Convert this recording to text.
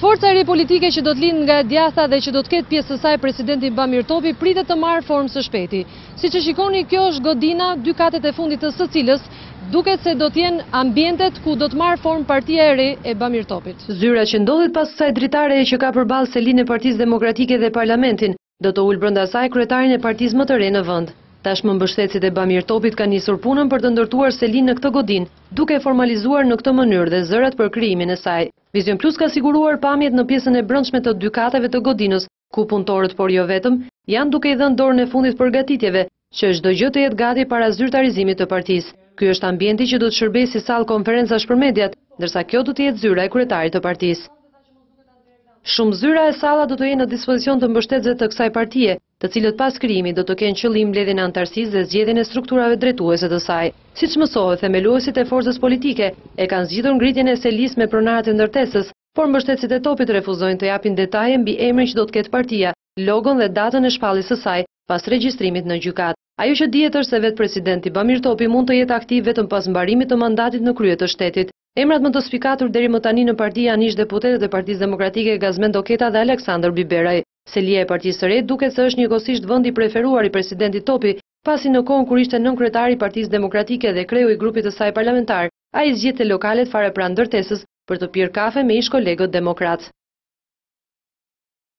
Forca e re politike që do të lindë nga e djatha dhe që do të ketë pjesë të saj presidentin Bamir Topi pritet të marrë formë së shpejti. Siç e shikoni, kjo është godina, dy katet e fundit të së cilës duket se do të jenë ambientet ku do të marrë formë partia e re e Bamir Topit. Zyra që ndodhet pas kësaj dritare e që ka përballë selinë e Partisë Demokratike dhe parlamentin, Do të ulë brenda saj kryetarin e partisë më të re në vend. Tashmë mbështetësit e Bamir Topit kanë nisur punën për të ndërtuar selinë në këtë godinë, duke formalizuar në këtë mënyrë dhe zërat për krijimin e saj. Vizion Plus ka siguruar pamjet në pjesën e brendshme të dy kateve të godinës, ku punëtorët por jo vetëm, janë duke i dhënë dorën e fundit përgatitjeve Që çdo gjë të jetë gati para zyrtarizimit të partisë. Ky është ambienti që do të shërbejë si sallë konferencash për mediat, ndërsa kjo do të jetë zyra e kryetarit të partisë. Shumë zyra e salla do të jenë në dispozicion të mbështetësve të kësaj partie, të cilët pas krijimit do të kenë qëllim mbledhjen e anëtarësisë dhe zgjedhjen e strukturave drejtuese të saj. Siç mësohet, themeluesit e forcës politike e kanë zgjidhur ngritjen e selisë me pronarët e ndërtesës, por mbështetësit e Topit refuzojnë të japin detaje mbi emrin që do të ketë partia, logon dhe datën e shpalljes së saj pas regjistrimit në gjykatë. Ajo që dihet është se vetë presidenti Bamir Topi mund të jetë aktiv vetëm pas mbarimit të mandatit në krye të shtetit. Emrat më të spikatur deri më tani në parti janë ish-deputetët e Partisë Demokratike Gazmend Oketa dhe Aleksandër Biberaj. Selia e partisë së re duket se është njëkohësisht vendi i preferuar i presidentit Topi, pasi në kohën kur ishte nënkryetar i Partisë Demokratike dhe kreu i grupit të saj parlamentar, ai zgjidhte lokalet fare pranë ndërtesës për të pirë kafe me ish-kolegët demokratë.